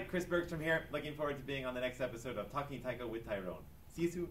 Chris Bergstrom here. Looking forward to being on the next episode of Talking Taiko with Tyrone. See you soon.